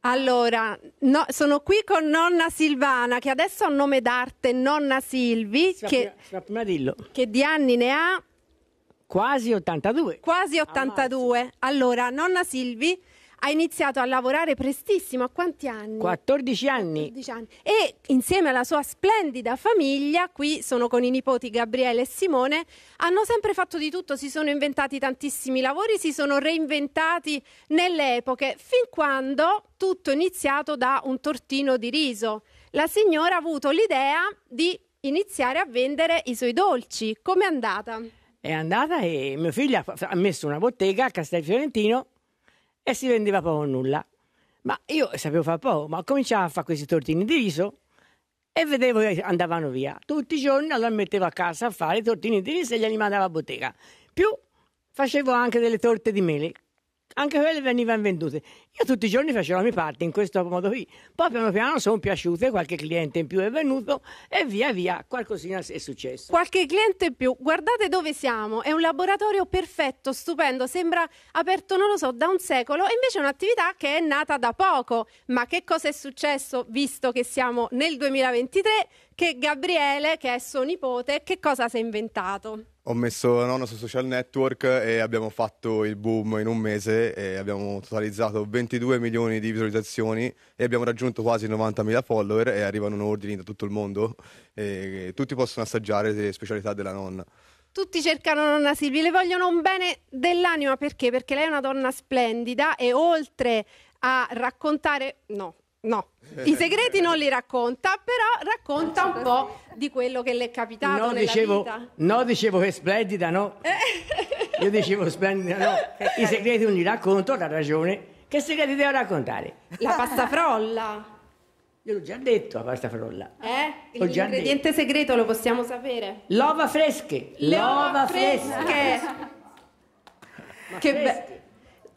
Allora, no, sono qui con nonna Silvana, che adesso ha un nome d'arte, nonna Silvi, Si fa che, prima- prima che di anni ne ha Quasi 82. quasi 82. Allora, nonna Silvi ha iniziato a lavorare prestissimo, a quanti anni? 14 anni. 14 anni. E insieme alla sua splendida famiglia, qui sono con i nipoti Gabriele e Simone, hanno sempre fatto di tutto, si sono inventati tantissimi lavori, si sono reinventati nelle epoche, fin quando tutto è iniziato da un tortino di riso. La signora ha avuto l'idea di iniziare a vendere i suoi dolci. Com'è andata? È andata e mio figlio ha, messo una bottega a Castel Fiorentino e si vendeva poco o nulla. Ma io sapevo fare poco, ma cominciavo a fare questi tortini di riso e vedevo che andavano via. Tutti i giorni allora mettevo a casa a fare i tortini di riso e glieli mandavo a bottega. Più facevo anche delle torte di mele. Anche quelle venivano vendute. Io tutti i giorni facevo la mia parte in questo modo qui. Poi piano piano sono piaciute, qualche cliente in più è venuto e via via qualcosina è successo. Qualche cliente in più, guardate dove siamo, è un laboratorio perfetto, stupendo, sembra aperto, non lo so, da un secolo, e invece è un'attività che è nata da poco. Ma che cosa è successo, visto che siamo nel 2023, che Gabriele, che è suo nipote, che cosa si è inventato? Ho messo la nonna su social network e abbiamo fatto il boom in un mese e abbiamo totalizzato 22 milioni di visualizzazioni e abbiamo raggiunto quasi 90.000 follower e arrivano ordini da tutto il mondo e tutti possono assaggiare le specialità della nonna. Tutti cercano nonna Silvi, le vogliono un bene dell'anima perché? Perché lei è una donna splendida e oltre a raccontare, no, no, i segreti non li racconta, però racconta un po' di quello che le è capitato No nella dicevo, vita. no, dicevo che è splendida, no? Io dicevo splendida, no? I segreti non li racconto, ha ragione. Che segreti devo raccontare? La pasta frolla, Io l'ho già detto la pasta frolla. eh? L'ingrediente segreto lo possiamo sapere. L'ova fresche. L'ova fresche. che be- fresche.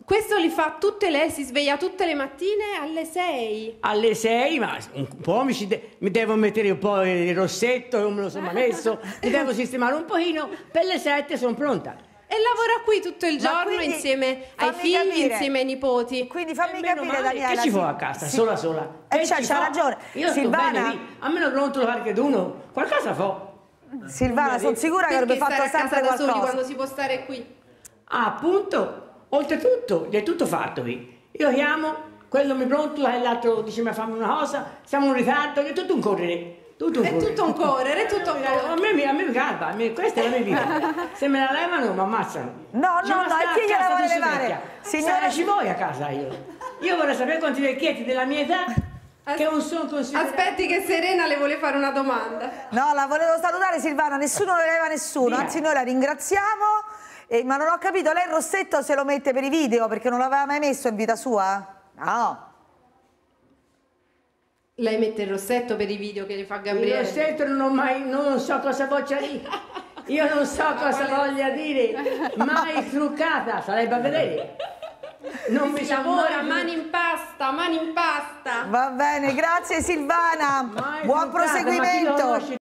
Questo li fa tutte lei, si sveglia tutte le mattine alle 6. Alle 6, ma un po' mi, ci de- mi devo mettere un po' il rossetto, non me lo sono messo, mi devo sistemare un pochino, per le 7 sono pronta. E lavora qui tutto il giorno quindi, insieme ai figli, capire. insieme ai nipoti. Quindi fammi E meno capire, male, Daniela. Che ci fa a casa, Sì. sola sola? Eh, Che c'ha, ragione. Io sto Silvana, bene lì, almeno pronto qualche d'uno, qualcosa fa. Silvana, sono sicura che avrebbe Perché fatto stare a sempre casa da soli qualcosa. quando si può stare qui? Ah, appunto, oltretutto, gli è tutto fatto qui. Io chiamo, quello mi pronto e l'altro dice mi fammi una cosa, siamo in ritardo, è tutto un correre. Tutto un È correre. tutto un correre, è tutto un A correre. me, mi- a me mi garba, a me- questa è la mia vita. Se me la levano mi ammazzano. No, Dice, no, ma no, e a chi gliela vuole levare? Signora- ci vuoi a casa io? Io vorrei sapere quanti vecchietti della mia età che non sono considerati. Aspetti che Serena le vuole fare una domanda. No, la volevo salutare Silvana, nessuno le leva nessuno, Via. anzi noi la ringraziamo, eh, ma non ho capito, lei il rossetto se lo mette per i video perché non l'aveva mai messo in vita sua? No. Lei mette il rossetto per i video che le fa Il Gabriele. rossetto non ho mai, non so cosa voglia dire. Io non so cosa voglia dire. Mai truccata, sarebbe a vedere. Non mi lavora, mai- mani in pasta, mani in pasta. Va bene, grazie Silvana, mai buon truccata, ma proseguimento.